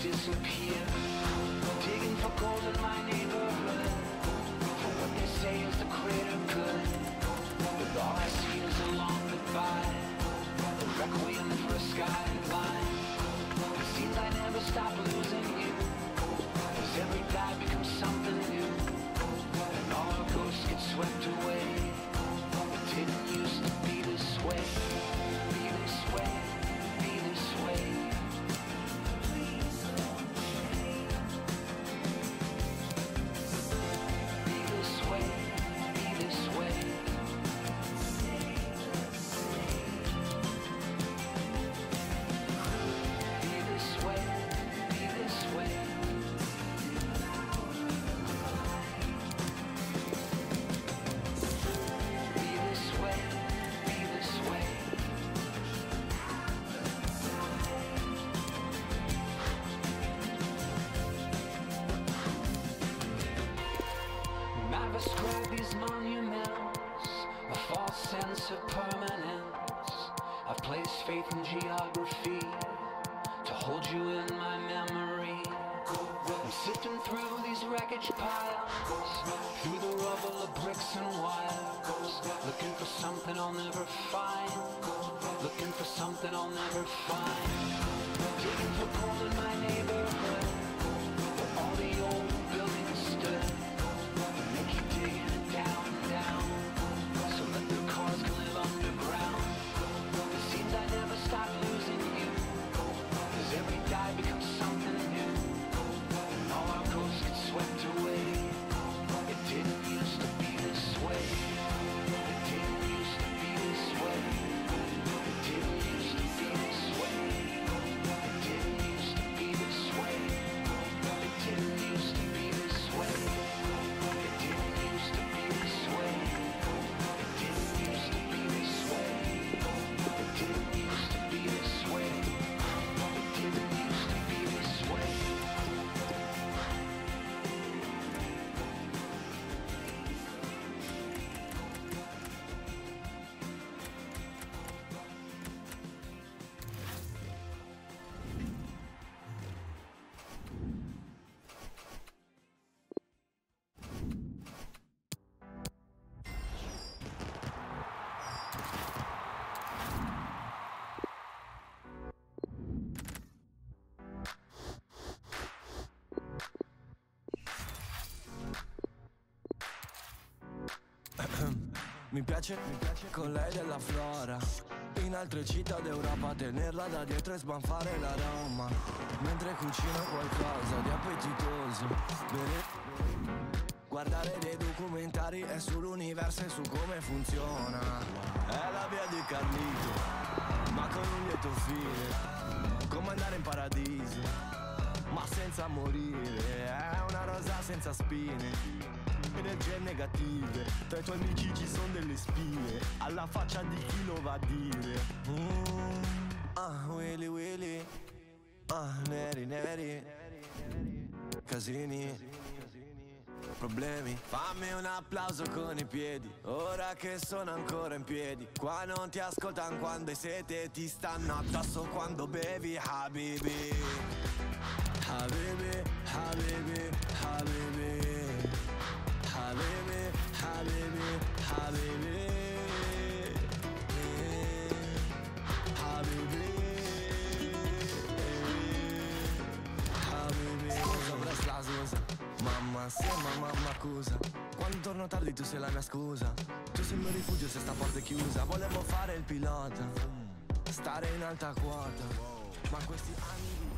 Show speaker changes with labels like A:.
A: disappear. Digging for gold in my neighborhood. For what they say is the greater good. But all I see is a long goodbye. A requiem for a skyline. It seems I never stop losing you. As every die becomes something new. And all our ghosts get swept away. I've these monuments a false sense of permanence. I've placed faith in geography to hold you in my memory. I'm sifting through these wreckage piles, through the rubble of bricks and wires, looking for something I'll never find, looking for something I'll never find. Digging for gold in my neighborhood,
B: Mi piace, mi piace con lei della flora. In altre città d'Europa tenerla da dietro e sbanfare l'aroma. Mentre cucino qualcosa di appetitoso. Bere Guardare dei documentari è sull'universo e su come funziona. È la via di Carlito Ma con un lieto fine. Come andare in paradiso Ma senza morire. È una rosa senza spine energie negative. Tra i tuoi amici ci sono delle spie Alla faccia di chi lo va a dire. Mm, Ah, Willy Willy. Ah, neri neri. Casini. Problemi. Fammi un applauso con i piedi. Ora che sono ancora in piedi. Qua non ti ascoltano quando hai sete Ti stanno addosso quando bevi Habibi, Mamma, sì, mamma, mamma, accusa Quando torno tardi tu sei la mia scusa. Tu sei il mio rifugio se sta porta è chiusa. Volevo fare il pilota. Stare in alta quota. Ma questi anni